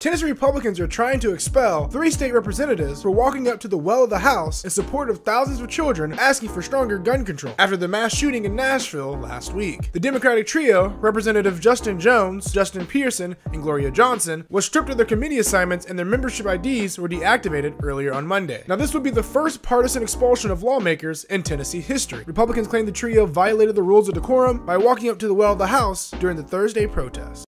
Tennessee Republicans are trying to expel three state representatives for walking up to the well of the House in support of thousands of children asking for stronger gun control after the mass shooting in Nashville last week. The Democratic trio, Representative Justin Jones, Justin Pearson, and Gloria Johnson, was stripped of their committee assignments and their membership IDs were deactivated earlier on Monday. Now, this would be the first partisan expulsion of lawmakers in Tennessee history. Republicans claim the trio violated the rules of decorum by walking up to the well of the House during the Thursday protest.